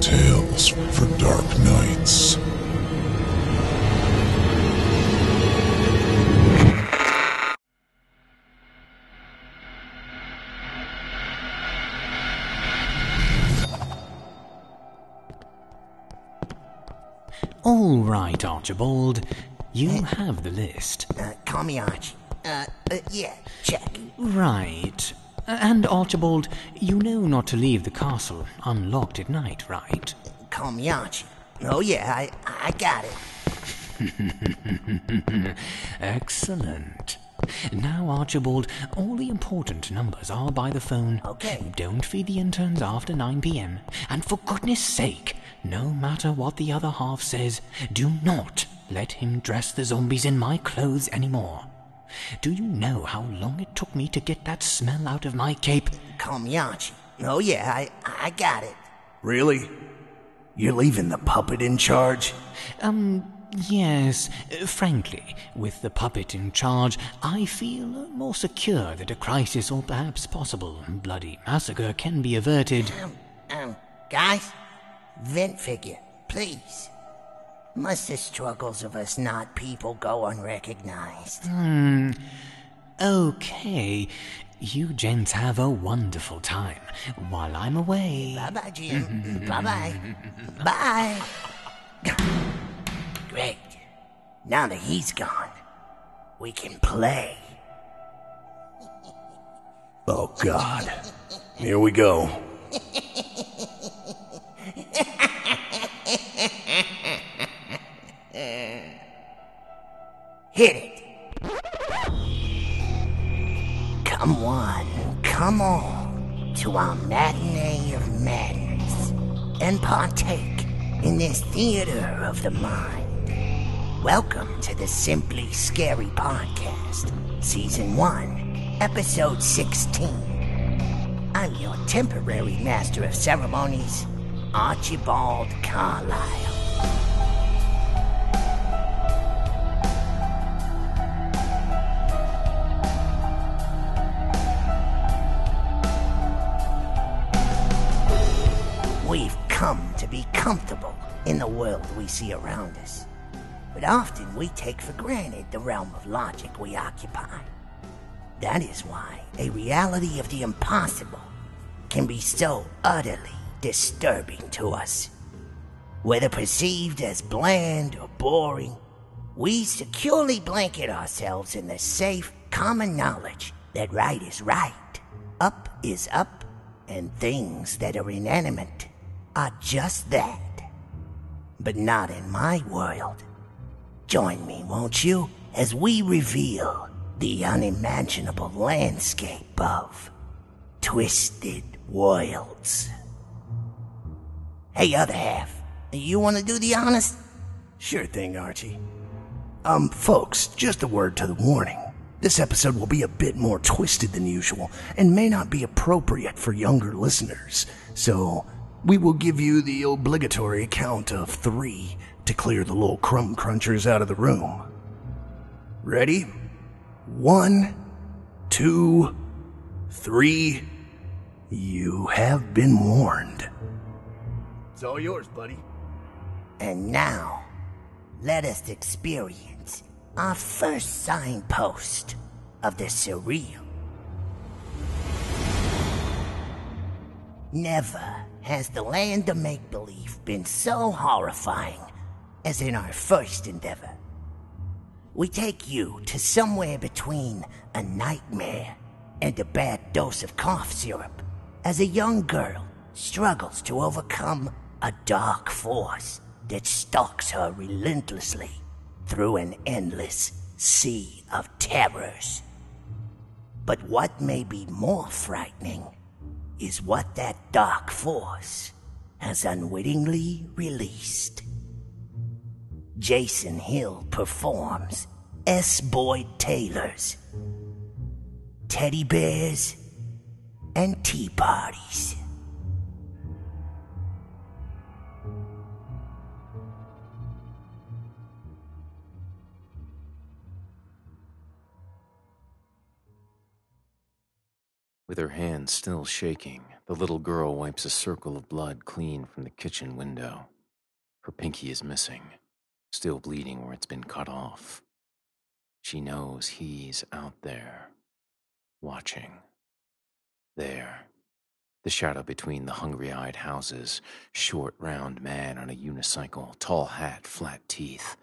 Some tales for dark nights. All right, Archibald. You have the list. Uh, call me Archie. Uh, uh, yeah, check. Right. And Archibald, you know not to leave the castle unlocked at night, right? Call me Archie. Oh yeah, I I got it. Excellent. Now, Archibald, all the important numbers are by the phone. Okay. Don't feed the interns after 9 p.m. And for goodness sake, no matter what the other half says, do not let him dress the zombies in my clothes anymore. Do you know how long it took me to get that smell out of my cape? Call me Oh yeah, I I got it. Really? You're leaving the puppet in charge? Um, yes. uh, Frankly, with the puppet in charge, I feel more secure that a crisis or perhaps possible bloody massacre can be averted. Um, um, guys, vent figure, please. Must the struggles of us not people go unrecognized? Hmm. Okay, you gents have a wonderful time while I'm away. Bye bye, Jim. bye bye. Bye. Great. Now that he's gone, we can play. Oh, God. Here we go. Uh, hit it. Come on, come on to our matinee of madness and partake in this theater of the mind. Welcome to the Simply Scary Podcast, Season 1, Episode 16. I'm your temporary master of ceremonies, Archibald Carlyle. Be comfortable in the world we see around us. But often we take for granted the realm of logic we occupy. That is why a reality of the impossible can be so utterly disturbing to us. Whether perceived as bland or boring, we securely blanket ourselves in the safe, common knowledge that right is right, up is up, and things that are inanimate are just that. But not in my world. Join me, won't you, as we reveal the unimaginable landscape of Twisted Worlds. Hey, other half, you want to do the honest? Sure thing, Archie. Um, folks, just a word to the warning. This episode will be a bit more twisted than usual and may not be appropriate for younger listeners. So, we will give you the obligatory count of three to clear the little crumb crunchers out of the room. Ready? One, two, three. You have been warned. It's all yours, buddy. And now, let us experience our first signpost of the surreal. Never has the land of make believe been so horrifying as in our first endeavor. We take you to somewhere between a nightmare and a bad dose of cough syrup as a young girl struggles to overcome a dark force that stalks her relentlessly through an endless sea of terrors. But what may be more frightening is what that dark force has unwittingly released. Jason Hill performs S. Boyd Taylor's Teddy Bears and Tea Parties. With her hand still shaking, The little girl wipes a circle of blood clean from the kitchen window. Her pinky is missing, still bleeding where it's been cut off. She knows he's out there, watching. There, the shadow between the hungry eyed houses, short, round man on a unicycle, tall hat, flat teeth,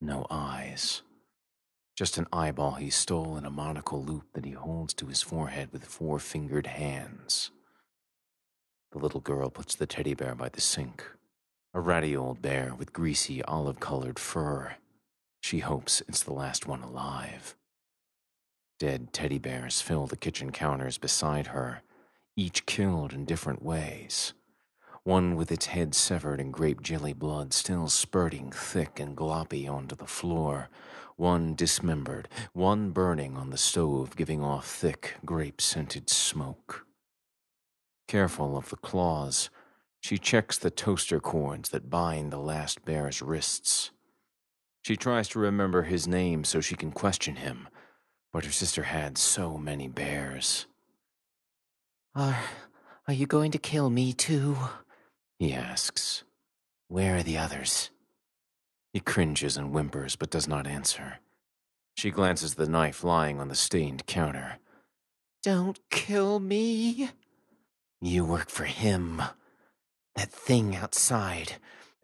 no eyes. Just an eyeball he stole in a monocle loop that he holds to his forehead with four fingered hands. The little girl puts the teddy bear by the sink, a ratty old bear with greasy olive colored fur. She hopes it's the last one alive. Dead teddy bears fill the kitchen counters beside her, each killed in different ways. One with its head severed and grape jelly blood still spurting thick and gloppy onto the floor. One dismembered, one burning on the stove, giving off thick, grape scented smoke. Careful of the claws, she checks the toaster cords that bind the last bear's wrists. She tries to remember his name so she can question him, but her sister had so many bears. Are. are you going to kill me too? He asks. Where are the others? He cringes and whimpers but does not answer. She glances at the knife lying on the stained counter. Don't kill me. You work for him. That thing outside.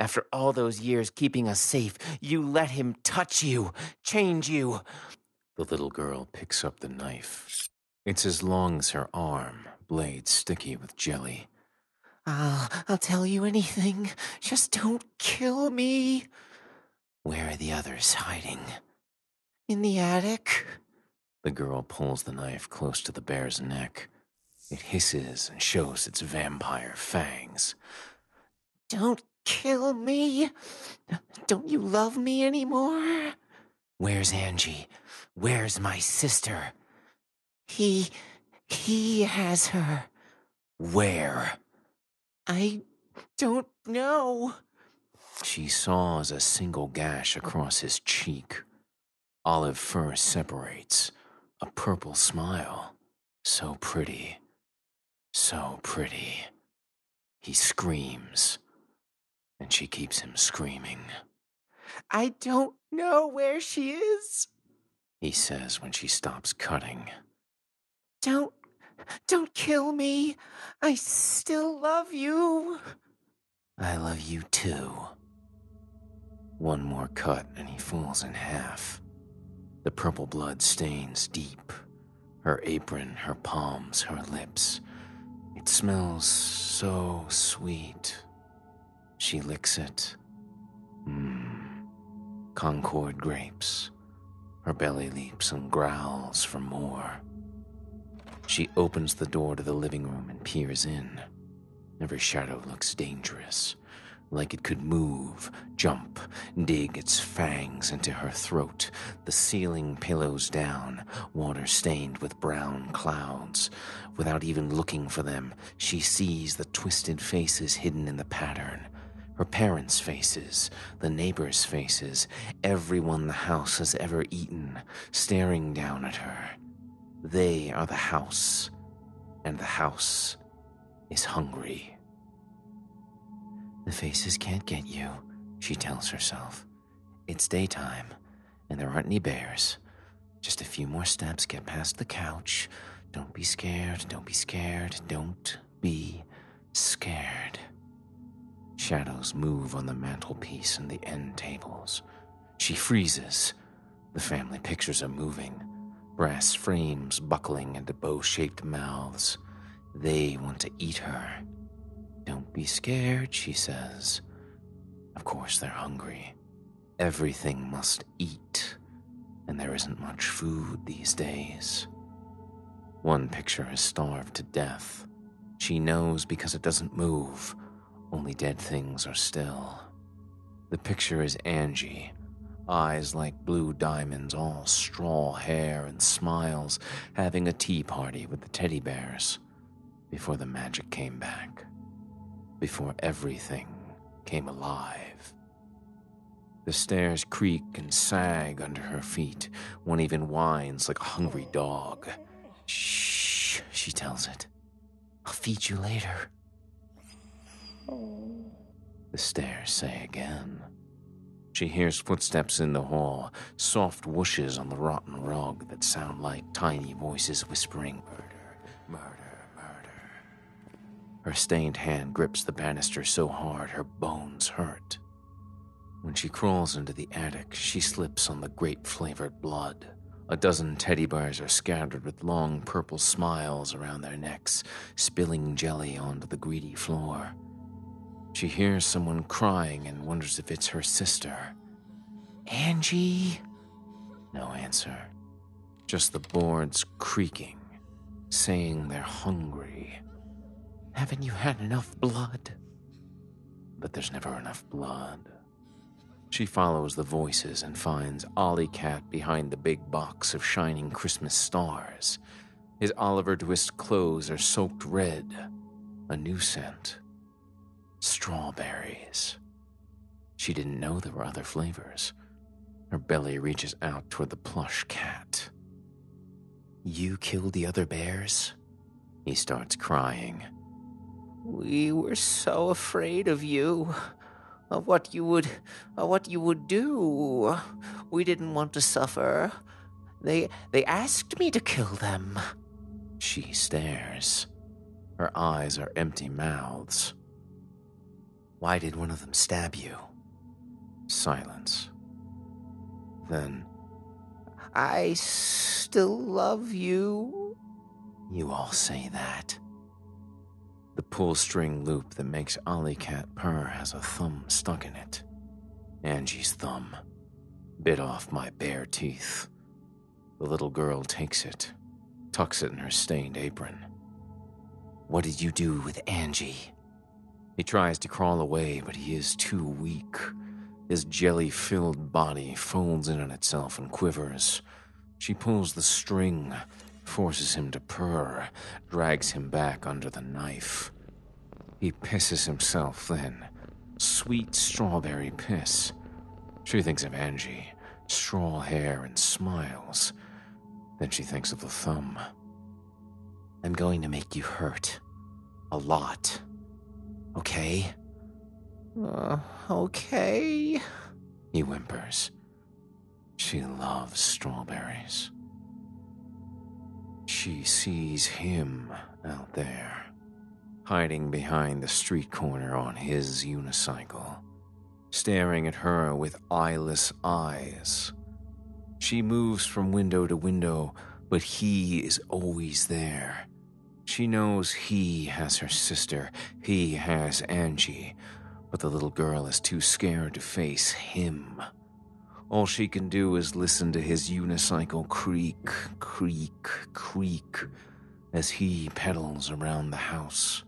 After all those years keeping us safe, you let him touch you, change you. The little girl picks up the knife. It's as long as her arm, blade sticky with jelly. I'll, I'll tell you anything. Just don't kill me. Where are the others hiding? In the attic. The girl pulls the knife close to the bear's neck. It hisses and shows its vampire fangs. Don't kill me. Don't you love me anymore? Where's Angie? Where's my sister? He. he has her. Where? I don't know. She saws a single gash across his cheek. Olive fur separates. A purple smile. So pretty. So pretty. He screams, and she keeps him screaming. I don't know where she is, he says when she stops cutting. Don't, don't kill me. I still love you. I love you too. One more cut and he falls in half. The purple blood stains deep. Her apron, her palms, her lips. It smells so sweet. She licks it. Mmm. Concord grapes. Her belly leaps and growls for more. She opens the door to the living room and peers in. Every shadow looks dangerous, like it could move, jump, dig its fangs into her throat. The ceiling pillows down, water stained with brown clouds. Without even looking for them, she sees the twisted faces hidden in the pattern. Her parents' faces, the neighbors' faces, everyone the house has ever eaten, staring down at her. They are the house, and the house is hungry. The faces can't get you, she tells herself. It's daytime, and there aren't any bears. Just a few more steps, get past the couch. Don't be scared, don't be scared, don't be scared. Shadows move on the mantelpiece and the end tables. She freezes. The family pictures are moving brass frames buckling into bow shaped mouths. They want to eat her. Be scared, she says. Of course, they're hungry. Everything must eat, and there isn't much food these days. One picture is starved to death. She knows because it doesn't move, only dead things are still. The picture is Angie, eyes like blue diamonds, all straw hair and smiles, having a tea party with the teddy bears before the magic came back, before everything came alive. The stairs creak and sag under her feet. One even whines like a hungry dog. Shh, she tells it. I'll feed you later. The stairs say again. She hears footsteps in the hall, soft whooshes on the rotten rug that sound like tiny voices whispering. Her stained hand grips the banister so hard her bones hurt. When she crawls into the attic, she slips on the grape flavored blood. A dozen teddy bears are scattered with long purple smiles around their necks, spilling jelly onto the greedy floor. She hears someone crying and wonders if it's her sister. Angie? No answer. Just the boards creaking, saying they're hungry. Haven't you had enough blood? But there's never enough blood. She follows the voices and finds Ollie Cat behind the big box of shining Christmas stars. His Oliver Twist clothes are soaked red. A new scent. Strawberries. She didn't know there were other flavors. Her belly reaches out toward the plush cat. You killed the other bears? He starts crying. We were so afraid of you of what you would of what you would do. We didn't want to suffer. They they asked me to kill them. She stares. Her eyes are empty mouths. Why did one of them stab you? Silence. Then, I still love you. You all say that. The pull string loop that makes Ollie Cat purr has a thumb stuck in it. Angie's thumb. Bit off my bare teeth. The little girl takes it, tucks it in her stained apron. What did you do with Angie? He tries to crawl away, but he is too weak. His jelly filled body folds in on itself and quivers. She pulls the string, forces him to purr, drags him back under the knife. He pisses himself then. Sweet strawberry piss. She thinks of Angie, straw hair and smiles. Then she thinks of the thumb. I'm going to make you hurt. A lot. Okay? Uh, okay. He whimpers. She loves strawberries. She sees him out there, hiding behind the street corner on his unicycle, staring at her with eyeless eyes. She moves from window to window, but he is always there. She knows he has her sister, he has Angie, but the little girl is too scared to face him. All she can do is listen to his unicycle creak, creak, creak as he pedals around the house.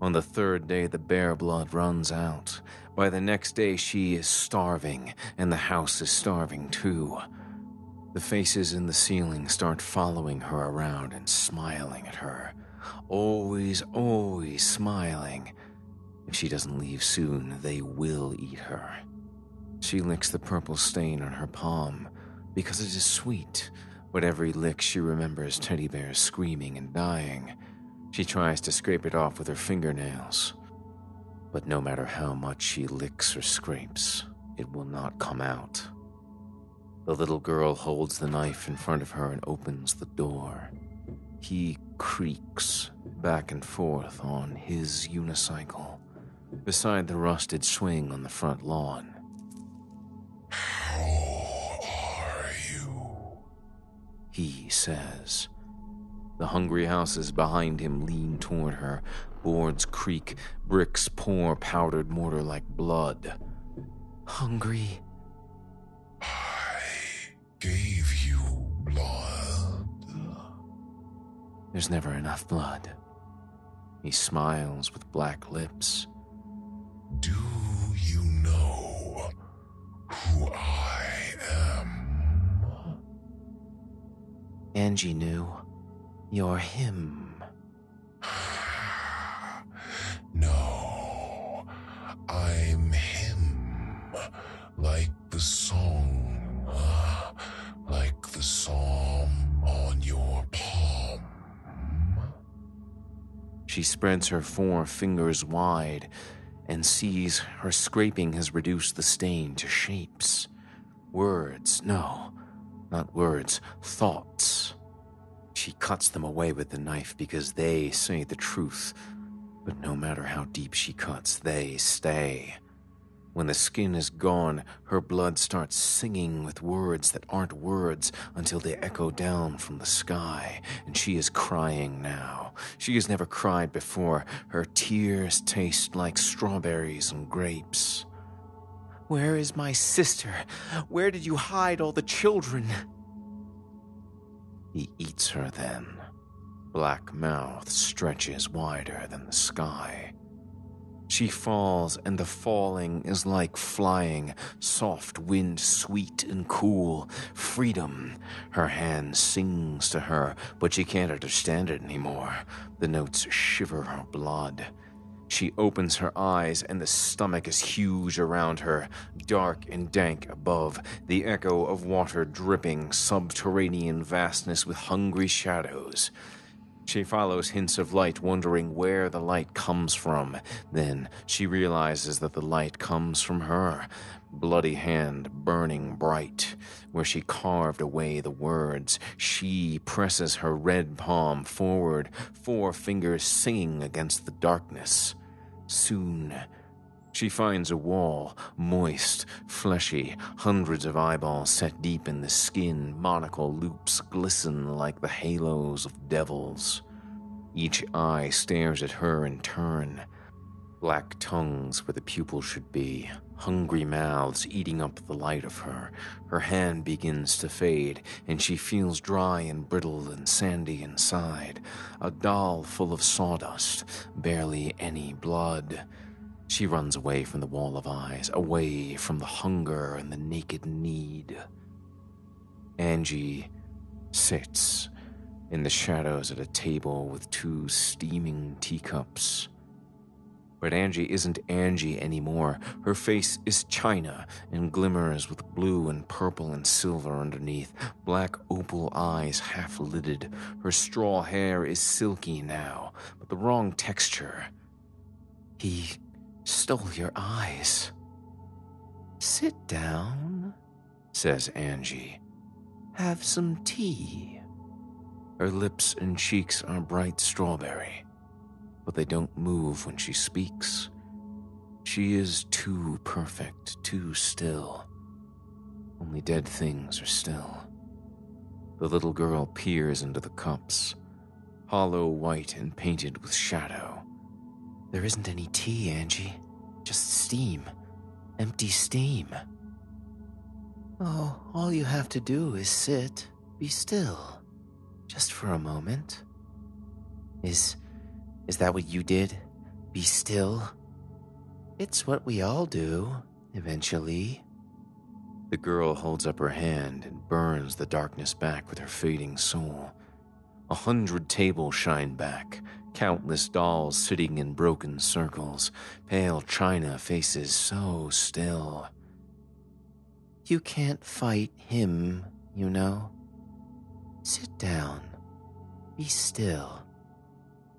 On the third day, the bear blood runs out. By the next day, she is starving, and the house is starving too. The faces in the ceiling start following her around and smiling at her. Always, always smiling. If she doesn't leave soon, they will eat her. She licks the purple stain on her palm because it is sweet, but every lick she remembers teddy bears screaming and dying. She tries to scrape it off with her fingernails, but no matter how much she licks or scrapes, it will not come out. The little girl holds the knife in front of her and opens the door. He creaks back and forth on his unicycle beside the rusted swing on the front lawn. How are you? He says. The hungry houses behind him lean toward her. Boards creak, bricks pour powdered mortar like blood. Hungry? I gave you blood. There's never enough blood. He smiles with black lips. Do who I am? Angie knew. You're him. No, I'm him. Like the song, like the psalm on your palm. She spreads her four fingers wide and sees her scraping has reduced the stain to shapes. Words, no, not words, thoughts. She cuts them away with the knife because they say the truth. But no matter how deep she cuts, they stay. When the skin is gone, her blood starts singing with words that aren't words until they echo down from the sky, and she is crying now. She has never cried before. Her tears taste like strawberries and grapes. Where is my sister? Where did you hide all the children? He eats her then. Black mouth stretches wider than the sky. She falls, and the falling is like flying, soft wind, sweet and cool, freedom. Her hand sings to her, but she can't understand it anymore. The notes shiver her blood. She opens her eyes, and the stomach is huge around her, dark and dank above, the echo of water dripping, subterranean vastness with hungry shadows. She follows hints of light, wondering where the light comes from. Then she realizes that the light comes from her. Bloody hand burning bright. Where she carved away the words, she presses her red palm forward, four fingers singing against the darkness. Soon, she finds a wall, moist, fleshy, hundreds of eyeballs set deep in the skin, monocle loops glisten like the halos of devils. Each eye stares at her in turn. Black tongues where the pupils should be, hungry mouths eating up the light of her. Her hand begins to fade, and she feels dry and brittle and sandy inside. A doll full of sawdust, barely any blood. She runs away from the wall of eyes, away from the hunger and the naked need. Angie sits in the shadows at a table with two steaming teacups. But Angie isn't Angie anymore. Her face is china and glimmers with blue and purple and silver underneath, black opal eyes half lidded. Her straw hair is silky now, but the wrong texture. He stole your eyes. Sit down, says Angie. Have some tea. Her lips and cheeks are bright strawberry, but they don't move when she speaks. She is too perfect, too still. Only dead things are still. The little girl peers into the cups, hollow white and painted with shadow. There isn't any tea, Angie. Just steam. Empty steam. Oh, all you have to do is sit, be still. Just for a moment. Is. is that what you did? Be still? It's what we all do, eventually. The girl holds up her hand and burns the darkness back with her fading soul. A hundred tables shine back, countless dolls sitting in broken circles, pale china faces so still. You can't fight him, you know. Sit down. Be still.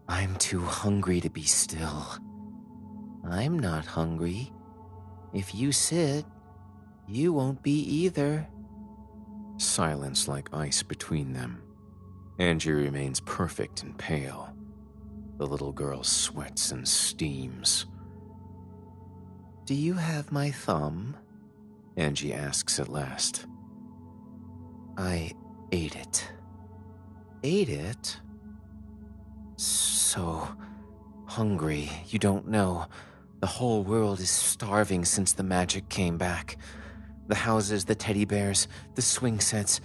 I'm too hungry to be still. I'm not hungry. If you sit, you won't be either. Silence like ice between them. Angie remains perfect and pale. The little girl sweats and steams. Do you have my thumb? Angie asks at last. I ate it. Ate it? So hungry, you don't know. The whole world is starving since the magic came back. The houses, the teddy bears, the swing sets,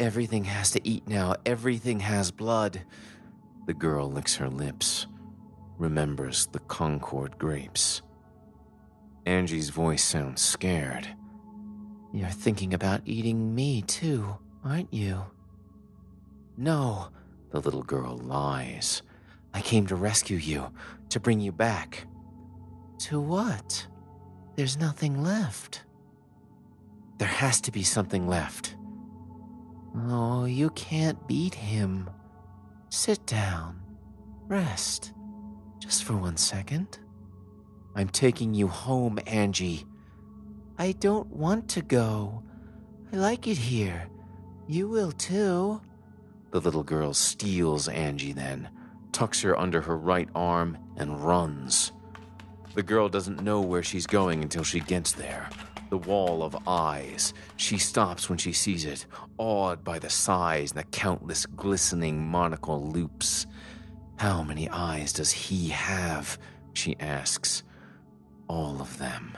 Everything has to eat now. Everything has blood. The girl licks her lips, remembers the Concord grapes. Angie's voice sounds scared. You're thinking about eating me, too, aren't you? No, the little girl lies. I came to rescue you, to bring you back. To what? There's nothing left. There has to be something left. Oh, you can't beat him. Sit down. Rest. Just for one second. I'm taking you home, Angie. I don't want to go. I like it here. You will too. The little girl steals Angie then, tucks her under her right arm, and runs. The girl doesn't know where she's going until she gets there. The wall of eyes. She stops when she sees it, awed by the size and the countless glistening monocle loops. How many eyes does he have? She asks. All of them.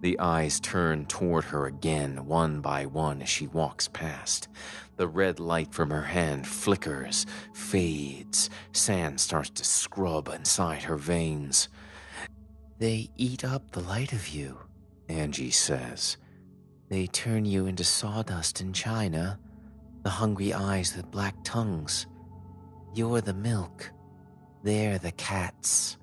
The eyes turn toward her again, one by one, as she walks past. The red light from her hand flickers, fades. Sand starts to scrub inside her veins. They eat up the light of you, Angie says. They turn you into sawdust in China, the hungry eyes with black tongues. You're the milk. They're the cats.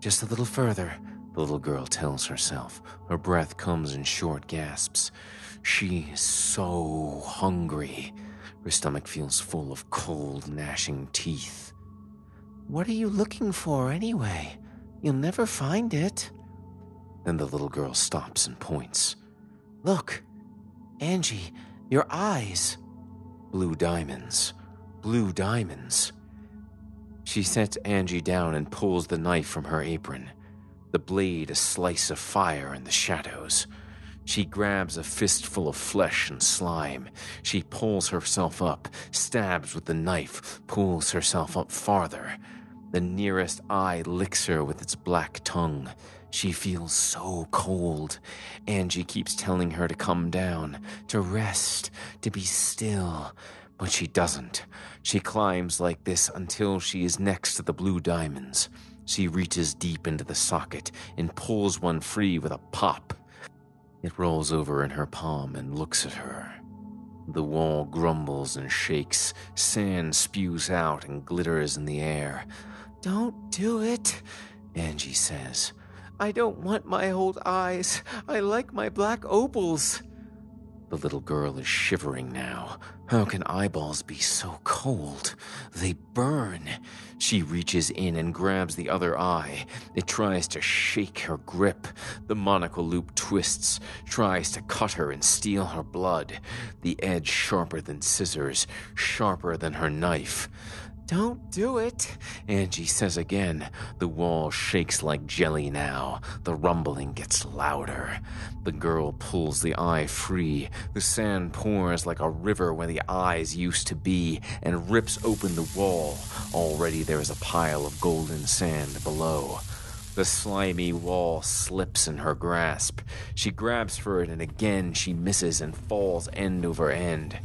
Just a little further, the little girl tells herself. Her breath comes in short gasps. She's so hungry. Her stomach feels full of cold, gnashing teeth. What are you looking for, anyway? You'll never find it. Then the little girl stops and points. Look, Angie, your eyes. Blue diamonds. Blue diamonds. She sets Angie down and pulls the knife from her apron, the blade a slice of fire in the shadows. She grabs a fistful of flesh and slime. She pulls herself up, stabs with the knife, pulls herself up farther. The nearest eye licks her with its black tongue. She feels so cold. Angie keeps telling her to come down, to rest, to be still. But she doesn't. She climbs like this until she is next to the blue diamonds. She reaches deep into the socket and pulls one free with a pop. It rolls over in her palm and looks at her. The wall grumbles and shakes. Sand spews out and glitters in the air. Don't do it, Angie says. I don't want my old eyes. I like my black opals. The little girl is shivering now. How can eyeballs be so cold? They burn. She reaches in and grabs the other eye. It tries to shake her grip. The monocle loop twists, tries to cut her and steal her blood. The edge sharper than scissors, sharper than her knife. Don't do it, Angie says again. The wall shakes like jelly now. The rumbling gets louder. The girl pulls the eye free. The sand pours like a river where the eyes used to be and rips open the wall. Already there is a pile of golden sand below. The slimy wall slips in her grasp. She grabs for it and again she misses and falls end over end.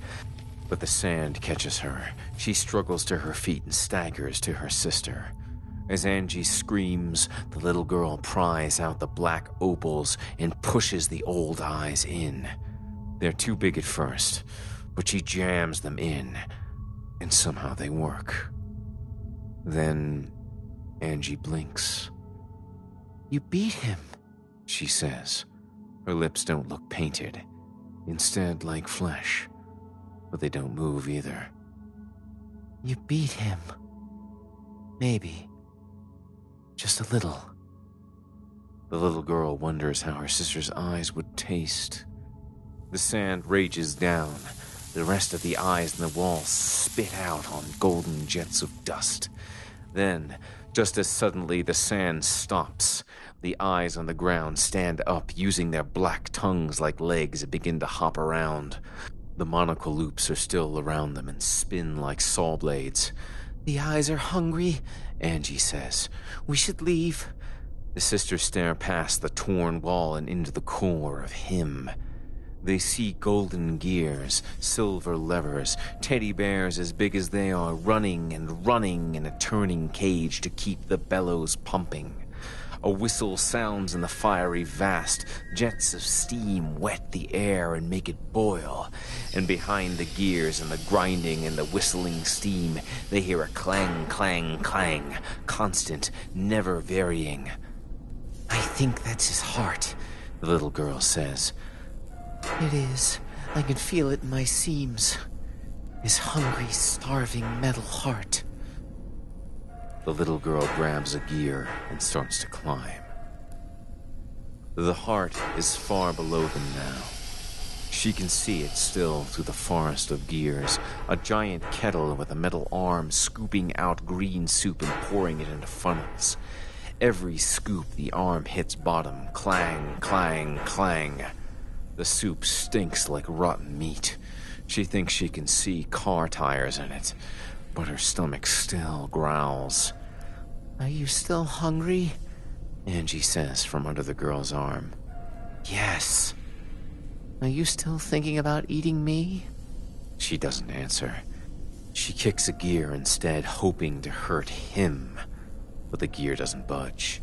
But the sand catches her. She struggles to her feet and staggers to her sister. As Angie screams, the little girl pries out the black opals and pushes the old eyes in. They're too big at first, but she jams them in, and somehow they work. Then Angie blinks. You beat him, she says. Her lips don't look painted, instead, like flesh but they don't move either. You beat him. Maybe. Just a little. The little girl wonders how her sister's eyes would taste. The sand rages down. The rest of the eyes in the wall spit out on golden jets of dust. Then, just as suddenly, the sand stops. The eyes on the ground stand up, using their black tongues like legs and begin to hop around. The monocle loops are still around them and spin like saw blades. The eyes are hungry, Angie says. We should leave. The sisters stare past the torn wall and into the core of him. They see golden gears, silver levers, teddy bears as big as they are running and running in a turning cage to keep the bellows pumping. A whistle sounds in the fiery vast. Jets of steam wet the air and make it boil. And behind the gears and the grinding and the whistling steam, they hear a clang, clang, clang, constant, never varying. I think that's his heart, the little girl says. It is. I can feel it in my seams. His hungry, starving metal heart. The little girl grabs a gear and starts to climb. The heart is far below them now. She can see it still through the forest of gears, a giant kettle with a metal arm scooping out green soup and pouring it into funnels. Every scoop, the arm hits bottom, clang, clang, clang. The soup stinks like rotten meat. She thinks she can see car tires in it, but her stomach still growls. Are you still hungry? Angie says from under the girl's arm. Yes. Are you still thinking about eating me? She doesn't answer. She kicks a gear instead, hoping to hurt him, but the gear doesn't budge.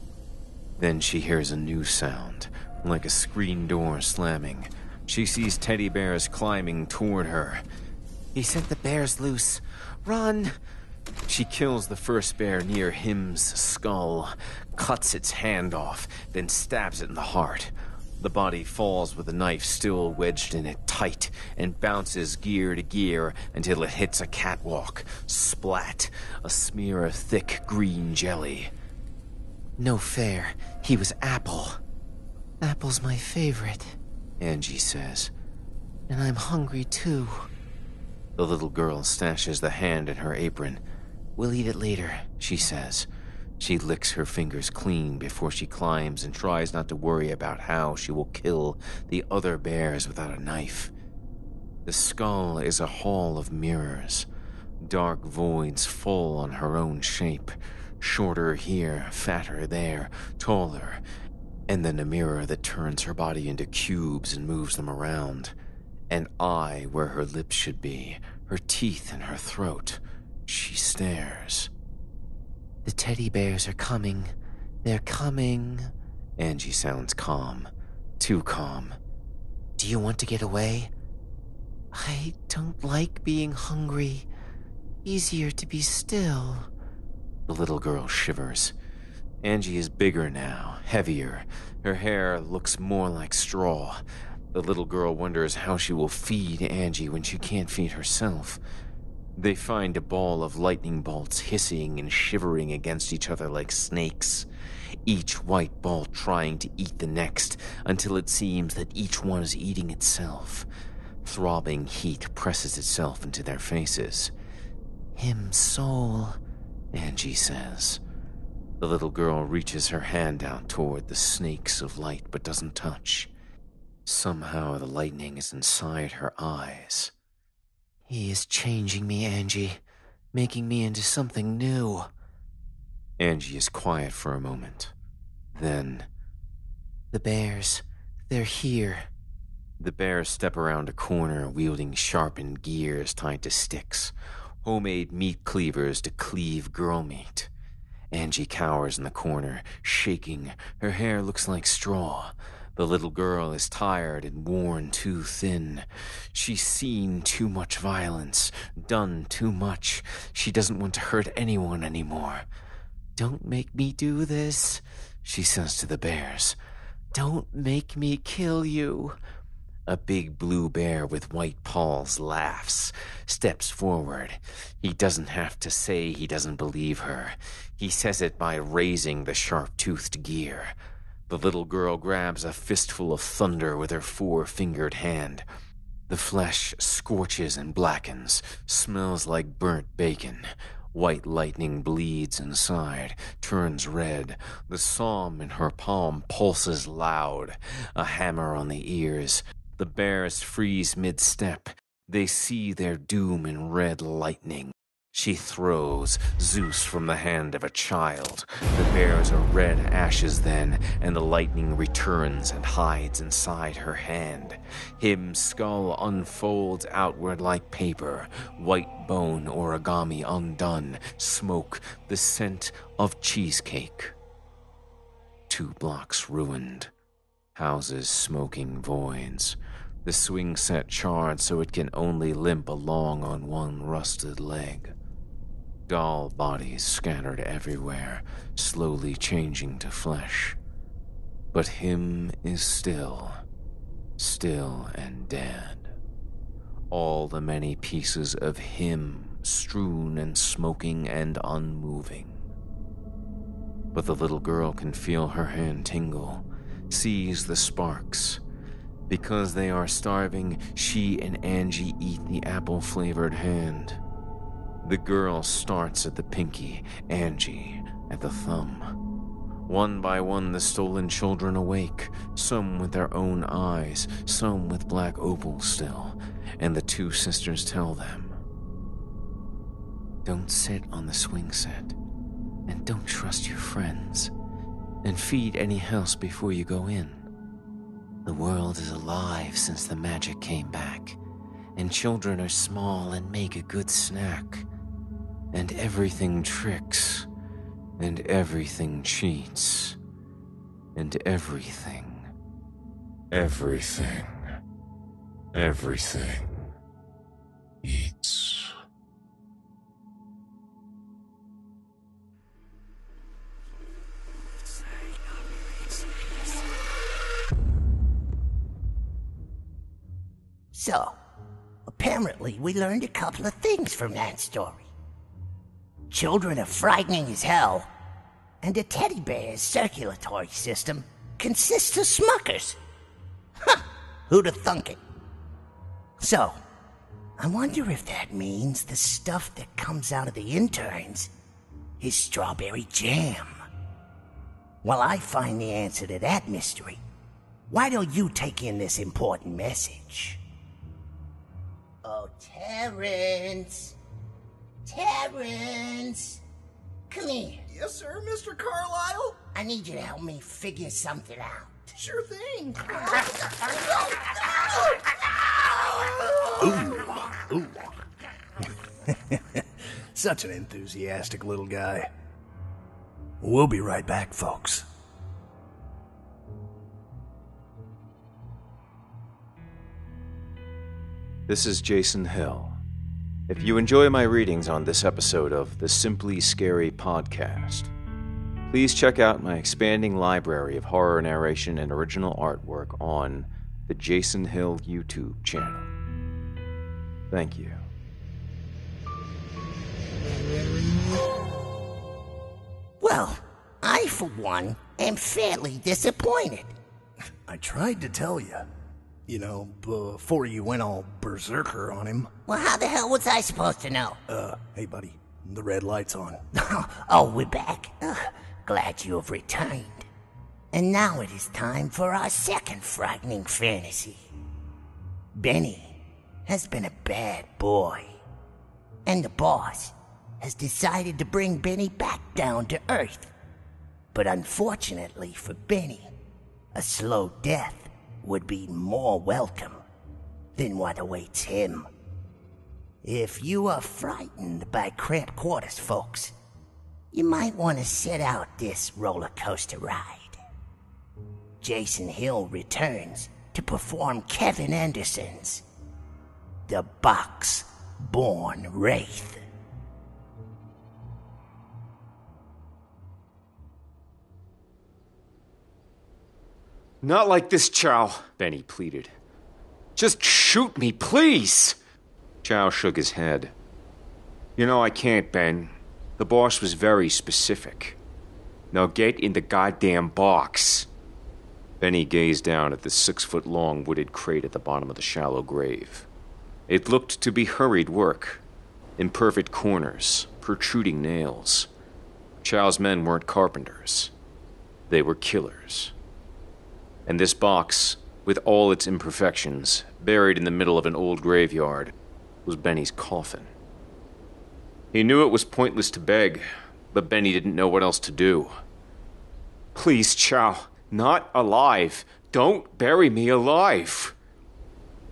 Then she hears a new sound, like a screen door slamming. She sees teddy bears climbing toward her. He sent the bears loose. Run! She kills the first bear near Him's skull, cuts its hand off, then stabs it in the heart. The body falls with the knife still wedged in it tight and bounces gear to gear until it hits a catwalk. Splat, a smear of thick green jelly. No fair. He was Apple. Apple's my favorite, Angie says. And I'm hungry too. The little girl stashes the hand in her apron. We'll eat it later, she says. She licks her fingers clean before she climbs and tries not to worry about how she will kill the other bears without a knife. The skull is a hall of mirrors, dark voids full on her own shape, shorter here, fatter there, taller, and then a mirror that turns her body into cubes and moves them around. An eye where her lips should be, her teeth in her throat. She stares. The teddy bears are coming. They're coming. Angie sounds calm. Too calm. Do you want to get away? I don't like being hungry. Easier to be still. The little girl shivers. Angie is bigger now, heavier. Her hair looks more like straw. The little girl wonders how she will feed Angie when she can't feed herself. They find a ball of lightning bolts hissing and shivering against each other like snakes, each white ball trying to eat the next until it seems that each one is eating itself. Throbbing heat presses itself into their faces. Him soul, Angie says. The little girl reaches her hand out toward the snakes of light but doesn't touch. Somehow the lightning is inside her eyes. He is changing me, Angie, making me into something new. Angie is quiet for a moment. Then, the bears, they're here. The bears step around a corner wielding sharpened gears tied to sticks, homemade meat cleavers to cleave girl meat. Angie cowers in the corner, shaking. Her hair looks like straw. The little girl is tired and worn too thin. She's seen too much violence, done too much. She doesn't want to hurt anyone anymore. Don't make me do this, she says to the bears. Don't make me kill you. A big blue bear with white paws laughs, steps forward. He doesn't have to say he doesn't believe her. He says it by raising the sharp toothed gear. The little girl grabs a fistful of thunder with her four fingered hand. The flesh scorches and blackens, smells like burnt bacon. White lightning bleeds inside, turns red. The psalm in her palm pulses loud, a hammer on the ears. The bears freeze mid step. They see their doom in red lightning. She throws Zeus from the hand of a child. The bears are red ashes then, and the lightning returns and hides inside her hand. Him's skull unfolds outward like paper, white bone origami undone, smoke, the scent of cheesecake. Two blocks ruined, houses smoking voids. The swing set charred so it can only limp along on one rusted leg doll bodies scattered everywhere, slowly changing to flesh. But him is still, still and dead. All the many pieces of him strewn and smoking and unmoving. but the little girl can feel her hand tingle, sees the sparks. Because they are starving, she and Angie eat the apple flavored hand. The girl starts at the pinky, Angie at the thumb. One by one, the stolen children awake, some with their own eyes, some with black opals still, and the two sisters tell them Don't sit on the swing set, and don't trust your friends, and feed any house before you go in. The world is alive since the magic came back, and children are small and make a good snack, and everything tricks and everything cheats, and everything, Everything. Everything. Eats. So, apparently, we learned a couple of things from that story. Children are frightening as hell, and a teddy bear's circulatory system consists of smuckers. Huh, who'd have thunk it? So, I wonder if that means the stuff that comes out of the interns is strawberry jam. While I find the answer to that mystery, why don't you take in this important message? Oh, Terrence! Terrence! Come here. Yes, sir, Mr. Carlisle. I need you to help me figure something out. Sure thing. Oh, ooh, ooh. Such an enthusiastic little guy. We'll be right back, folks. This is Jason Hill. If you enjoy my readings on this episode of the Simply Scary podcast, please check out my expanding library of horror narration and original artwork on the Jason Hill YouTube channel. Thank you. Well, I, for one, am fairly disappointed. I tried to tell you. You know, before you went all berserker on him. Well, how the hell was I supposed to know? Uh, hey, buddy, the red light's on. oh, we're back. Ugh, glad you have returned. And now it is time for our second frightening fantasy. Benny has been a bad boy. And the boss has decided to bring Benny back down to earth. But unfortunately for Benny, a slow death would be more welcome than what awaits him. If you are frightened by cramped quarters, folks, you might want to sit out this roller coaster ride. Jason Hill returns to perform Kevin Anderson's The Box Born Wraith. Not like this, Chow, Benny pleaded. Just shoot me, please! Chow shook his head. You know I can't, Ben. The boss was very specific. Now get in the goddamn box. Benny gazed down at the six foot long wooded crate at the bottom of the shallow grave. It looked to be hurried work. Imperfect corners, protruding nails. Chow's men weren't carpenters, they were killers. And this box, with all its imperfections, buried in the middle of an old graveyard, was Benny's coffin. He knew it was pointless to beg, but Benny didn't know what else to do. Please, Chow, not alive. Don't bury me alive.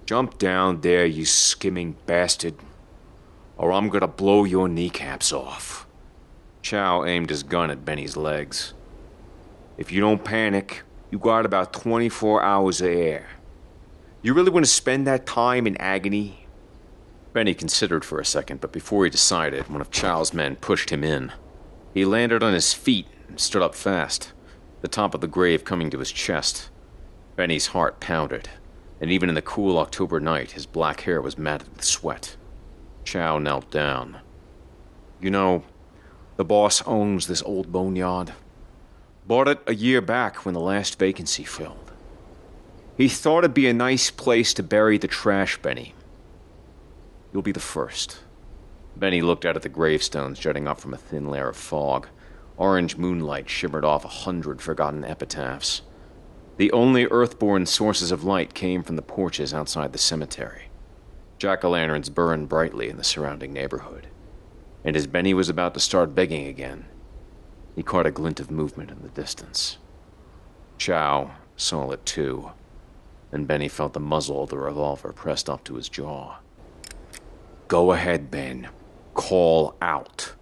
Jump down there, you skimming bastard, or I'm gonna blow your kneecaps off. Chow aimed his gun at Benny's legs. If you don't panic, you got about 24 hours of air. You really want to spend that time in agony? Benny considered for a second, but before he decided, one of Chow's men pushed him in. He landed on his feet and stood up fast, the top of the grave coming to his chest. Benny's heart pounded, and even in the cool October night, his black hair was matted with sweat. Chow knelt down. You know, the boss owns this old boneyard. Bought it a year back when the last vacancy filled. He thought it'd be a nice place to bury the trash, Benny. You'll be the first. Benny looked out at the gravestones jutting up from a thin layer of fog. Orange moonlight shimmered off a hundred forgotten epitaphs. The only earthborn sources of light came from the porches outside the cemetery. Jack o' lanterns burned brightly in the surrounding neighborhood. And as Benny was about to start begging again, he caught a glint of movement in the distance. Chow saw it too, and Benny felt the muzzle of the revolver pressed up to his jaw. Go ahead, Ben. Call out.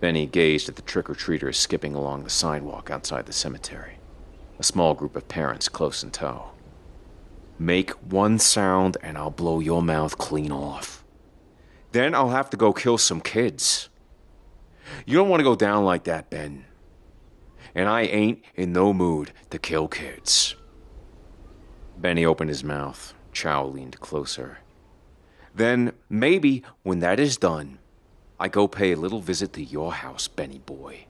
Benny gazed at the trick or treaters skipping along the sidewalk outside the cemetery, a small group of parents close in tow. Make one sound and I'll blow your mouth clean off. Then I'll have to go kill some kids. You don't want to go down like that, Ben. And I ain't in no mood to kill kids. Benny opened his mouth. Chow leaned closer. Then maybe when that is done, I go pay a little visit to your house, Benny boy.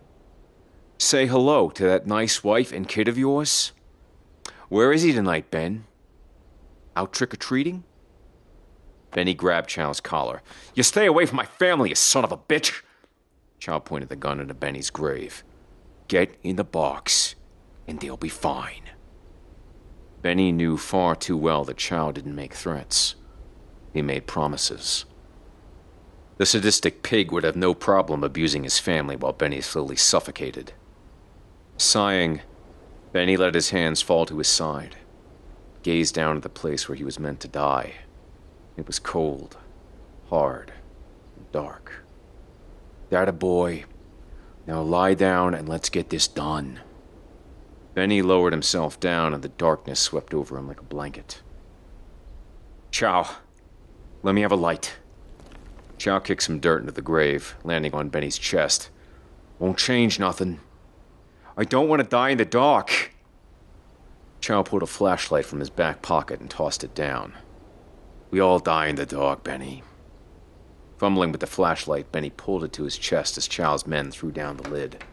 Say hello to that nice wife and kid of yours. Where is he tonight, Ben? Out trick or treating? Benny grabbed Chow's collar. You stay away from my family, you son of a bitch! Chow pointed the gun into Benny's grave. Get in the box, and they'll be fine. Benny knew far too well that Chow didn't make threats. He made promises. The sadistic pig would have no problem abusing his family while Benny slowly suffocated. Sighing, Benny let his hands fall to his side gazed down at the place where he was meant to die. It was cold, hard, and dark. That a boy. Now lie down and let's get this done. Benny lowered himself down and the darkness swept over him like a blanket. Chow, let me have a light. Chow kicked some dirt into the grave, landing on Benny's chest. Won't change nothing. I don't want to die in the dark. Chow pulled a flashlight from his back pocket and tossed it down. We all die in the dark, Benny. Fumbling with the flashlight, Benny pulled it to his chest as Chow's men threw down the lid.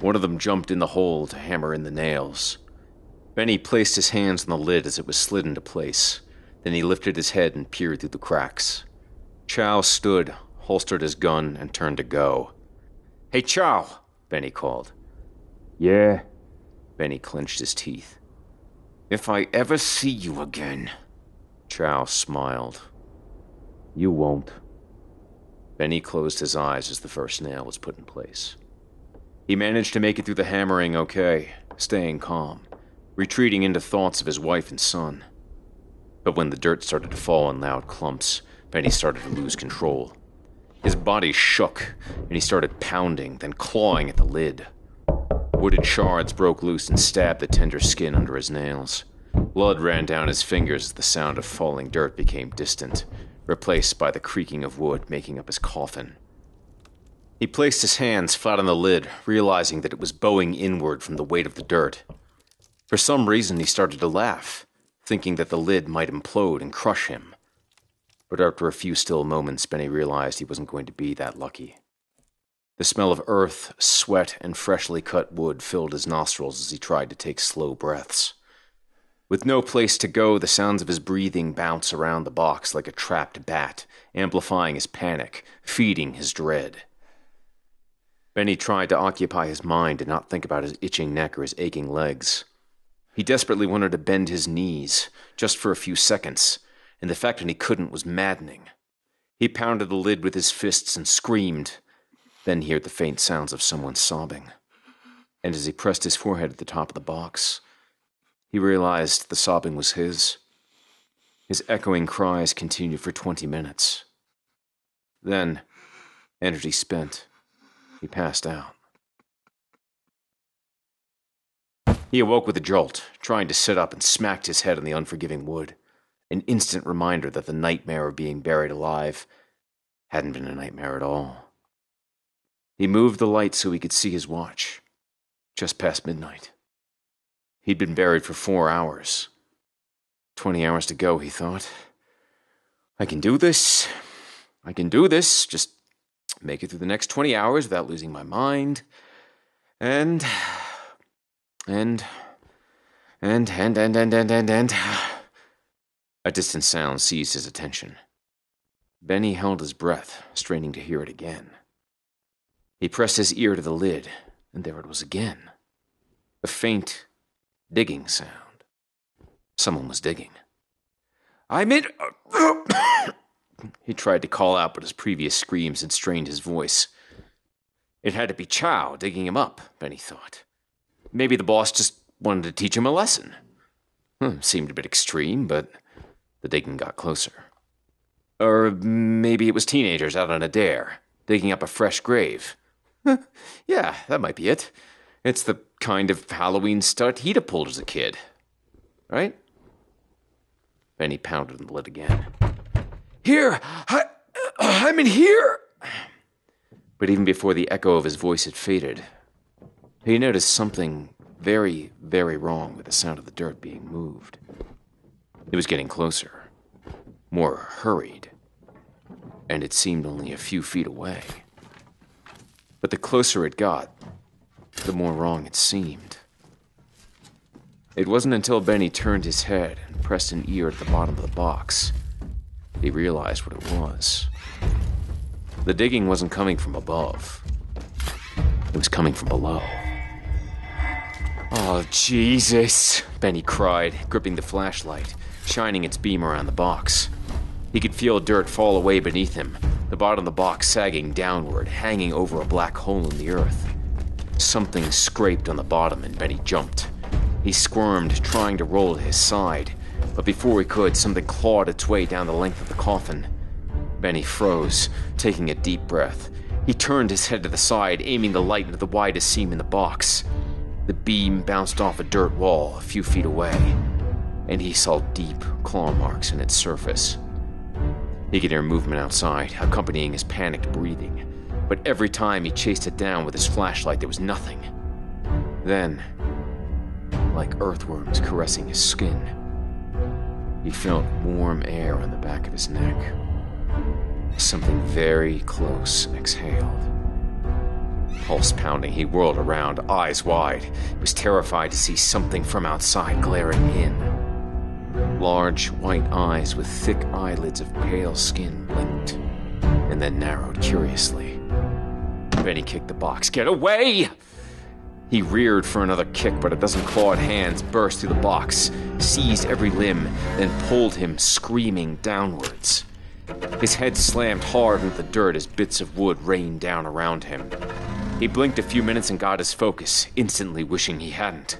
One of them jumped in the hole to hammer in the nails. Benny placed his hands on the lid as it was slid into place. Then he lifted his head and peered through the cracks. Chow stood, holstered his gun, and turned to go. Hey, Chow! Benny called. Yeah? Benny clenched his teeth. If I ever see you again. Chow smiled. You won't. Benny closed his eyes as the first nail was put in place. He managed to make it through the hammering okay, staying calm, retreating into thoughts of his wife and son. But when the dirt started to fall in loud clumps, Benny started to lose control. His body shook, and he started pounding, then clawing at the lid. Wooded shards broke loose and stabbed the tender skin under his nails. Blood ran down his fingers as the sound of falling dirt became distant, replaced by the creaking of wood making up his coffin. He placed his hands flat on the lid, realizing that it was bowing inward from the weight of the dirt. For some reason, he started to laugh, thinking that the lid might implode and crush him. But after a few still moments, Benny realized he wasn't going to be that lucky. The smell of earth, sweat, and freshly cut wood filled his nostrils as he tried to take slow breaths. With no place to go, the sounds of his breathing bounce around the box like a trapped bat, amplifying his panic, feeding his dread. Benny tried to occupy his mind and not think about his itching neck or his aching legs. He desperately wanted to bend his knees, just for a few seconds, and the fact that he couldn't was maddening. He pounded the lid with his fists and screamed, then he heard the faint sounds of someone sobbing. And as he pressed his forehead at the top of the box, he realized the sobbing was his. His echoing cries continued for twenty minutes. Then, energy spent, he passed out. He awoke with a jolt, trying to sit up and smacked his head on the unforgiving wood. An instant reminder that the nightmare of being buried alive hadn't been a nightmare at all. He moved the light so he could see his watch. Just past midnight. He'd been buried for four hours. Twenty hours to go, he thought. I can do this. I can do this. Just make it through the next 20 hours without losing my mind. And And. And, and, and, and, and, and, and. A distant sound seized his attention. Benny held his breath, straining to hear it again. He pressed his ear to the lid, and there it was again. A faint, digging sound. Someone was digging. I'm in. he tried to call out, but his previous screams had strained his voice. It had to be Chow digging him up, Benny thought. Maybe the boss just wanted to teach him a lesson. Hmm, seemed a bit extreme, but the digging got closer. Or maybe it was teenagers out on a dare, digging up a fresh grave. yeah, that might be it. It's the kind of Halloween stunt he'd have pulled as a kid. Right? Benny pounded on the lid again. Here! I, I'm in here! But even before the echo of his voice had faded, he noticed something very, very wrong with the sound of the dirt being moved. It was getting closer, more hurried, and it seemed only a few feet away. But the closer it got, the more wrong it seemed. It wasn't until Benny turned his head and pressed an ear at the bottom of the box he realized what it was. The digging wasn't coming from above, it was coming from below. Oh, Jesus, Benny cried, gripping the flashlight, shining its beam around the box. He could feel dirt fall away beneath him, the bottom of the box sagging downward, hanging over a black hole in the earth. Something scraped on the bottom and Benny jumped. He squirmed, trying to roll to his side, but before he could, something clawed its way down the length of the coffin. Benny froze, taking a deep breath. He turned his head to the side, aiming the light into the widest seam in the box. The beam bounced off a dirt wall a few feet away, and he saw deep claw marks in its surface. He could hear movement outside, accompanying his panicked breathing, but every time he chased it down with his flashlight, there was nothing. Then, like earthworms caressing his skin, he felt warm air on the back of his neck. Something very close exhaled. Pulse pounding, he whirled around, eyes wide. He was terrified to see something from outside glaring in. Large white eyes with thick eyelids of pale skin blinked, and then narrowed curiously. Benny kicked the box. Get away! He reared for another kick, but a dozen clawed hands burst through the box, seized every limb, then pulled him screaming downwards. His head slammed hard into the dirt as bits of wood rained down around him. He blinked a few minutes and got his focus, instantly wishing he hadn't.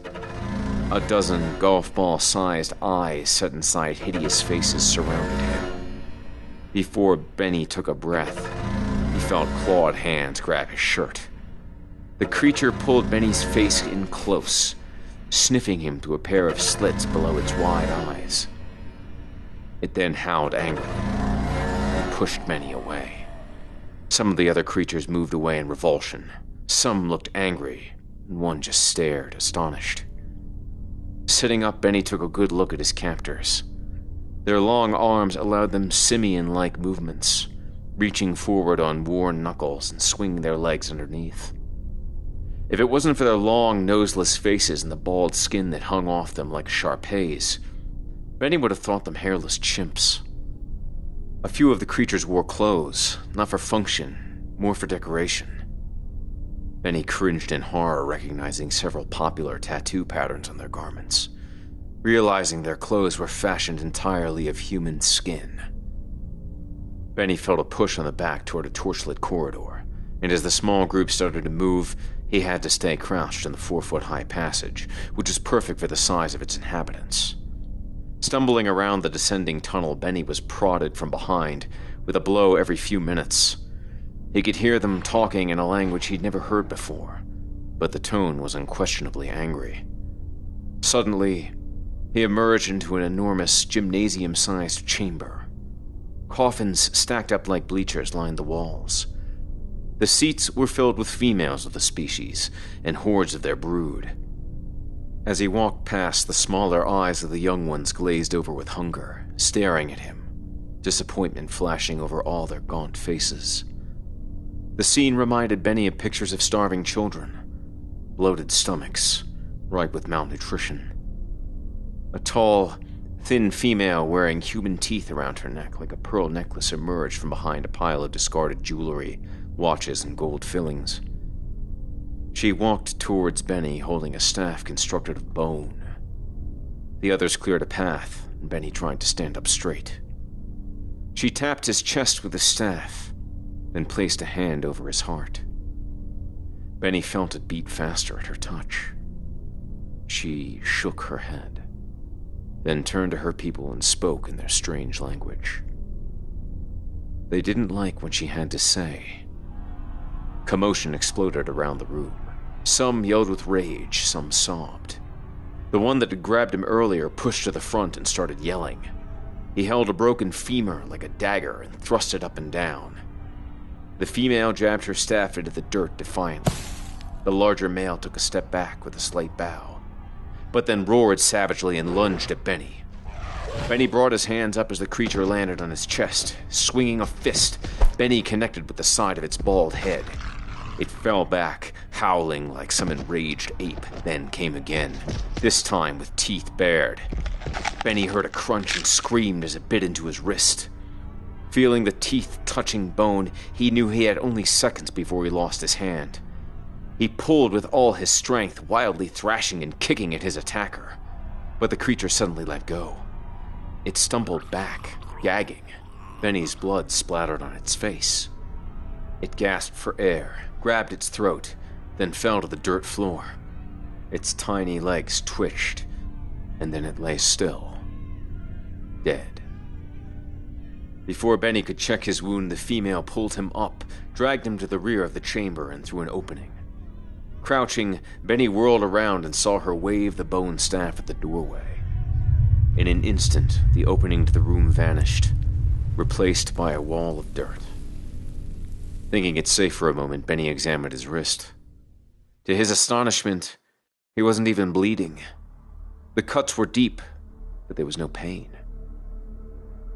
A dozen golf ball sized eyes set inside hideous faces surrounded him. Before Benny took a breath, felt clawed hands grab his shirt. The creature pulled Benny's face in close, sniffing him through a pair of slits below its wide eyes. It then howled angrily and pushed Benny away. Some of the other creatures moved away in revulsion. Some looked angry, and one just stared, astonished. Sitting up, Benny took a good look at his captors. Their long arms allowed them simian like movements, reaching forward on worn knuckles and swinging their legs underneath. If it wasn't for their long, noseless faces and the bald skin that hung off them like Shar-Peis, Benny would have thought them hairless chimps. A few of the creatures wore clothes, not for function, more for decoration. Benny cringed in horror, recognizing several popular tattoo patterns on their garments, realizing their clothes were fashioned entirely of human skin. Benny felt a push on the back toward a torchlit corridor, and as the small group started to move, he had to stay crouched in the four foot high passage, which was perfect for the size of its inhabitants. Stumbling around the descending tunnel, Benny was prodded from behind, with a blow every few minutes. He could hear them talking in a language he'd never heard before, but the tone was unquestionably angry. Suddenly, he emerged into an enormous gymnasium sized chamber. Coffins stacked up like bleachers lined the walls. The seats were filled with females of the species and hordes of their brood. As he walked past, the smaller eyes of the young ones glazed over with hunger, staring at him, disappointment flashing over all their gaunt faces. The scene reminded Benny of pictures of starving children, bloated stomachs, ripe with malnutrition. A tall, thin female wearing human teeth around her neck like a pearl necklace emerged from behind a pile of discarded jewelry, watches, and gold fillings. She walked towards Benny holding a staff constructed of bone. The others cleared a path, and Benny tried to stand up straight. She tapped his chest with the staff, then placed a hand over his heart. Benny felt it beat faster at her touch. She shook her head, then turned to her people and spoke in their strange language. They didn't like what she had to say. Commotion exploded around the room. Some yelled with rage, some sobbed. The one that had grabbed him earlier pushed to the front and started yelling. He held a broken femur like a dagger and thrust it up and down. The female jabbed her staff into the dirt defiantly. The larger male took a step back with a slight bow, but then roared savagely and lunged at Benny. Benny brought his hands up as the creature landed on his chest. Swinging a fist, Benny connected with the side of its bald head. It fell back, howling like some enraged ape, then came again, this time with teeth bared. Benny heard a crunch and screamed as it bit into his wrist. Feeling the teeth touching bone, he knew he had only seconds before he lost his hand. He pulled with all his strength, wildly thrashing and kicking at his attacker. But the creature suddenly let go. It stumbled back, gagging. Benny's blood splattered on its face. It gasped for air, grabbed its throat, then fell to the dirt floor. Its tiny legs twitched, and then it lay still, dead. Before Benny could check his wound, the female pulled him up, dragged him to the rear of the chamber, and through an opening. Crouching, Benny whirled around and saw her wave the bone staff at the doorway. In an instant, the opening to the room vanished, replaced by a wall of dirt. Thinking it safe for a moment, Benny examined his wrist. To his astonishment, he wasn't even bleeding. The cuts were deep, but there was no pain.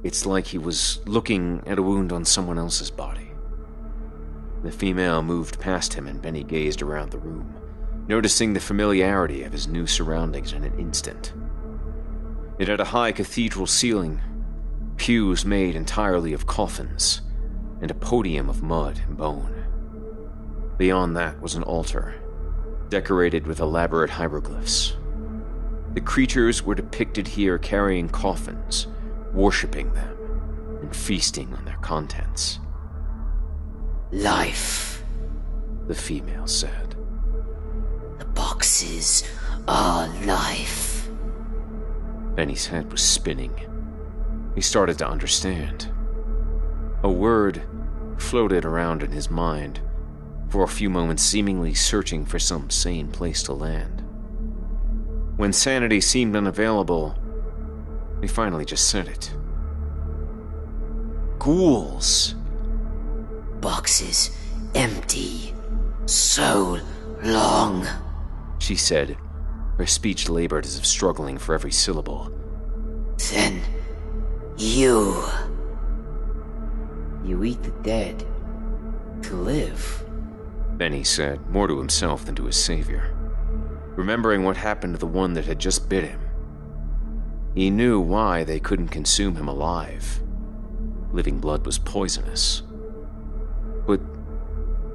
It's like he was looking at a wound on someone else's body. The female moved past him, and Benny gazed around the room, noticing the familiarity of his new surroundings in an instant. It had a high cathedral ceiling, pews made entirely of coffins, and a podium of mud and bone. Beyond that was an altar, decorated with elaborate hieroglyphs. The creatures were depicted here carrying coffins, worshipping them, and feasting on their contents. Life, The female said. the boxes are life. Benny's head was spinning. He started to understand. A word floated around in his mind, for a few moments seemingly searching for some sane place to land. When sanity seemed unavailable, he finally just said it. Ghouls! Boxes empty. So long. She said, her speech labored as if struggling for every syllable. Then you. You eat the dead to live. Benny said, more to himself than to his savior. Remembering what happened to the one that had just bit him, he knew why they couldn't consume him alive. Living blood was poisonous.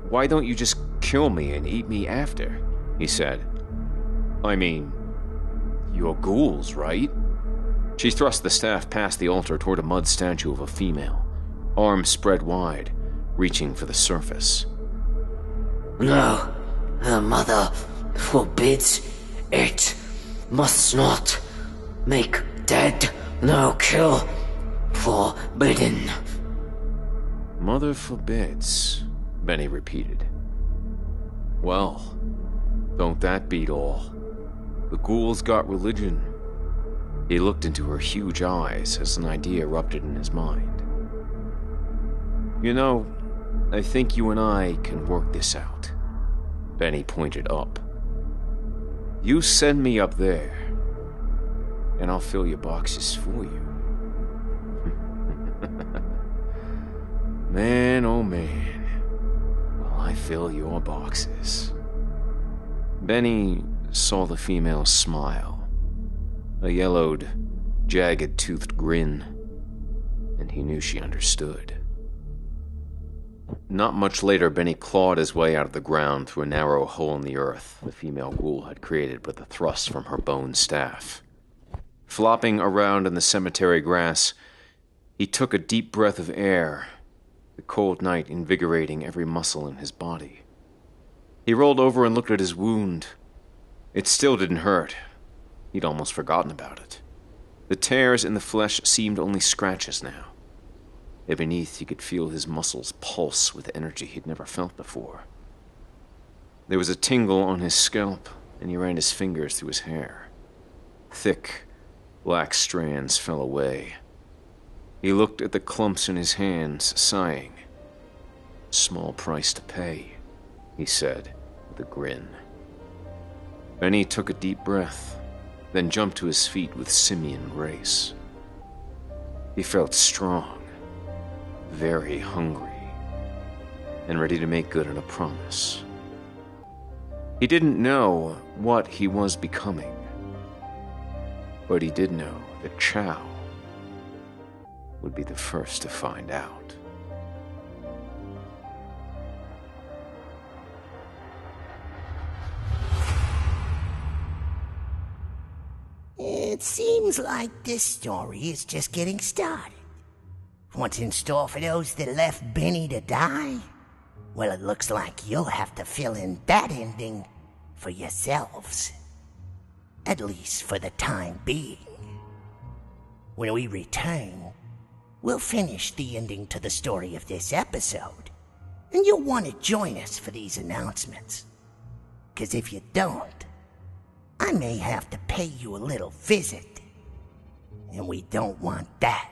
Why don't you just kill me and eat me after? He said. I mean, you're ghouls, right? She thrust the staff past the altar toward a mud statue of a female, arms spread wide, reaching for the surface. No, her mother forbids it. Must not make dead. No kill. Forbidden. Mother forbids, Benny repeated. Well, don't that beat all? The ghouls got religion. He looked into her huge eyes as an idea erupted in his mind. You know, I think you and I can work this out. Benny pointed up. You send me up there, and I'll fill your boxes for you. Man, oh man. I fill your boxes? Benny saw the female smile. A yellowed, jagged toothed grin, and he knew she understood. Not much later, Benny clawed his way out of the ground through a narrow hole in the earth the female ghoul had created with a thrust from her bone staff. Flopping around in the cemetery grass, he took a deep breath of air, the cold night invigorating every muscle in his body. He rolled over and looked at his wound. It still didn't hurt. He'd almost forgotten about it. The tears in the flesh seemed only scratches now. And beneath, he could feel his muscles pulse with energy he'd never felt before. There was a tingle on his scalp, and he ran his fingers through his hair. Thick, black strands fell away. He looked at the clumps in his hands, sighing. Small price to pay, he said with a grin. Benny took a deep breath, then jumped to his feet with simian grace. He felt strong very hungry and ready to make good on a promise. He didn't know what he was becoming, but he did know that Chow would be the first to find out. It seems like this story is just getting started. What's in store for those that left Benny to die? Well, it looks like you'll have to fill in that ending for yourselves. At least for the time being. When we return, we'll finish the ending to the story of this episode. And you'll want to join us for these announcements. Because if you don't, I may have to pay you a little visit. And we don't want that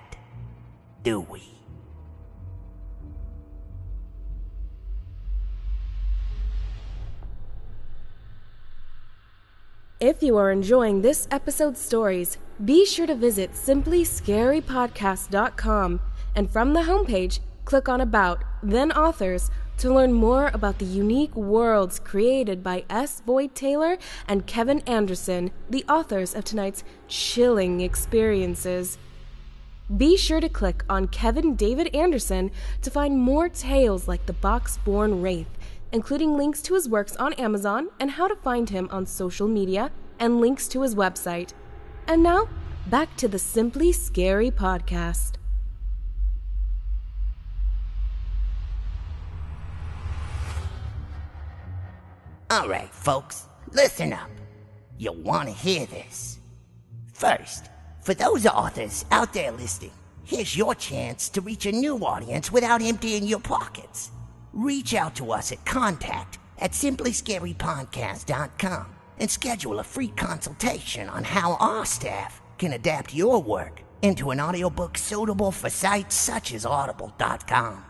do we? If you are enjoying this episode's stories, be sure to visit simplyscarypodcast.com and from the homepage, click on About, then Authors to learn more about the unique worlds created by S. Boyd Taylor and Kevin Anderson, the authors of tonight's chilling experiences. Be sure to click on Kevin David Anderson to find more tales like the Box Born Wraith, including links to his works on Amazon and how to find him on social media and links to his website. And now, back to the Simply Scary podcast. All right, folks, listen up. You'll want to hear this. First, for those authors out there listening, here's your chance to reach a new audience without emptying your pockets. Reach out to us at contact at simplyscarypodcast.com and schedule a free consultation on how our staff can adapt your work into an audiobook suitable for sites such as audible.com.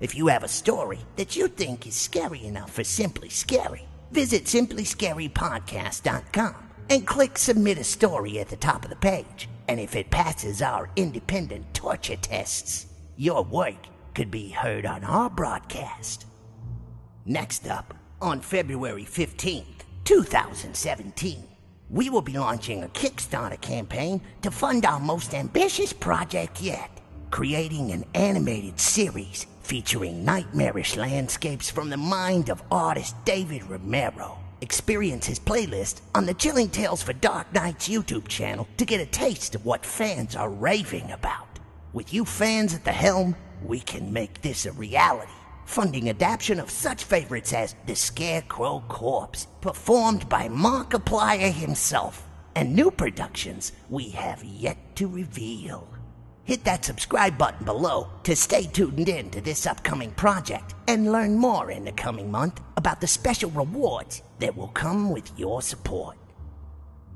If you have a story that you think is scary enough for Simply Scary, visit simplyscarypodcast.com and click Submit a Story at the top of the page. And if it passes our independent torture tests, your work could be heard on our broadcast. Next up, on February 15th, 2017, we will be launching a Kickstarter campaign to fund our most ambitious project yet creating an animated series featuring nightmarish landscapes from the mind of artist David Romero. Experience his playlist on the Chilling Tales for Dark Nights YouTube channel to get a taste of what fans are raving about. With you fans at the helm, we can make this a reality. Funding adaptation of such favorites as The Scarecrow Corpse, performed by Markiplier himself, and new productions we have yet to reveal. Hit that subscribe button below to stay tuned in to this upcoming project and learn more in the coming month about the special rewards that will come with your support.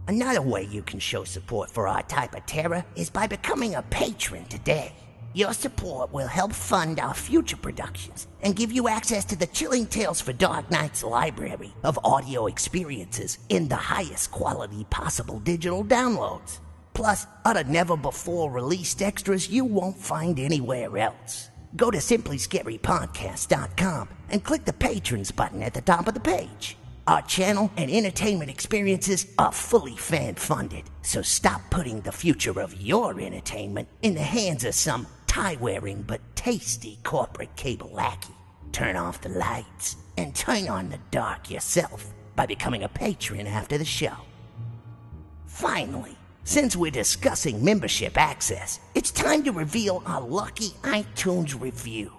Another way you can show support for our type of terror is by becoming a patron today. Your support will help fund our future productions and give you access to the Chilling Tales for Dark Nights library of audio experiences in the highest quality possible digital downloads plus other never before released extras you won't find anywhere else. Go to simplyscarypodcast.com and click the patrons button at the top of the page. Our channel and entertainment experiences are fully fan funded, so stop putting the future of your entertainment in the hands of some tie wearing but tasty corporate cable lackey. Turn off the lights and turn on the dark yourself by becoming a patron after the show. Finally, since we're discussing membership access, it's time to reveal our lucky iTunes review.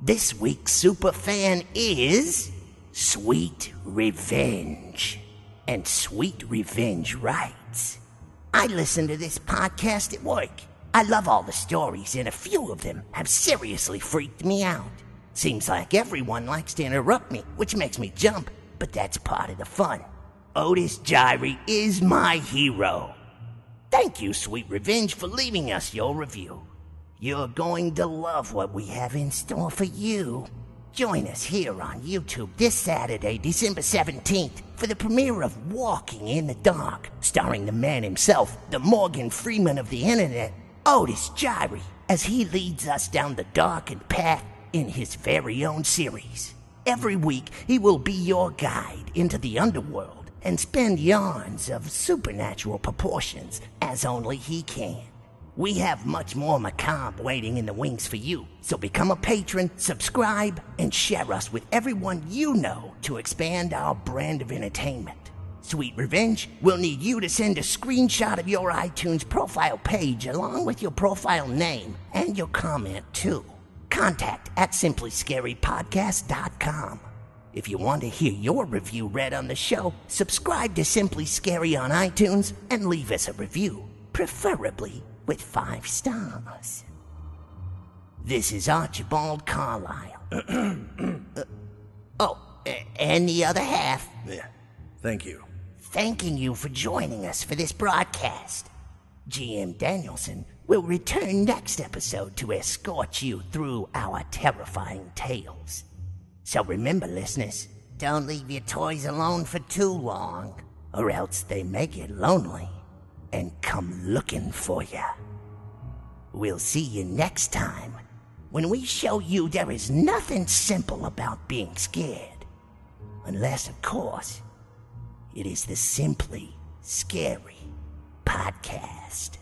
This week's superfan is Sweet Revenge. And Sweet Revenge writes I listen to this podcast at work. I love all the stories, and a few of them have seriously freaked me out. Seems like everyone likes to interrupt me, which makes me jump, but that's part of the fun. Otis Jiry is my hero. Thank you, Sweet Revenge, for leaving us your review. You're going to love what we have in store for you. Join us here on YouTube this Saturday, December 17th, for the premiere of Walking in the Dark, starring the man himself, the Morgan Freeman of the internet, Otis Jiry, as he leads us down the darkened path in his very own series. Every week, he will be your guide into the underworld and spend yarns of supernatural proportions as only he can. We have much more macabre waiting in the wings for you, so become a patron, subscribe, and share us with everyone you know to expand our brand of entertainment. Sweet Revenge we'll need you to send a screenshot of your iTunes profile page along with your profile name and your comment too. Contact at simplyscarypodcast.com. If you want to hear your review read on the show, subscribe to Simply Scary on iTunes and leave us a review, preferably with five stars. This is Archibald Carlyle. Uh, oh, and the other half, Yeah. Thank you. Thanking you for joining us for this broadcast. GM Danielson will return next episode to escort you through our terrifying tales. So remember, listeners, don't leave your toys alone for too long, or else they may get lonely and come looking for you. We'll see you next time when we show you there is nothing simple about being scared. Unless, of course, it is the Simply Scary Podcast.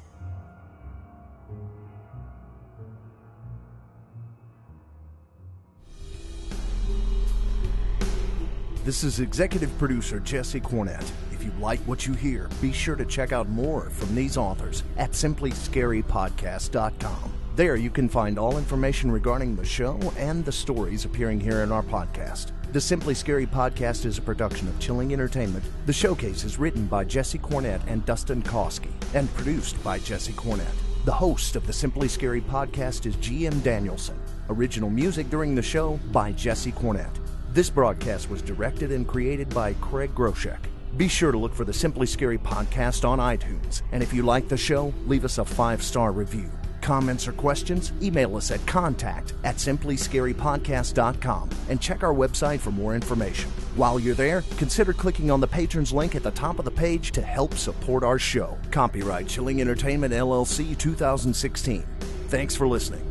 This is executive producer Jesse Cornett. If you like what you hear, be sure to check out more from these authors at simplyscarypodcast.com. There you can find all information regarding the show and the stories appearing here in our podcast. The Simply Scary podcast is a production of Chilling Entertainment. The showcase is written by Jesse Cornett and Dustin Kosky and produced by Jesse Cornett. The host of the Simply Scary podcast is GM Danielson. Original music during the show by Jesse Cornett. This broadcast was directed and created by Craig Groshek. Be sure to look for the Simply Scary podcast on iTunes. And if you like the show, leave us a five star review. Comments or questions? Email us at contact at simplyscarypodcast.com and check our website for more information. While you're there, consider clicking on the patrons link at the top of the page to help support our show. Copyright Chilling Entertainment LLC 2016. Thanks for listening.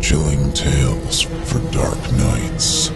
Chilling tales for dark nights.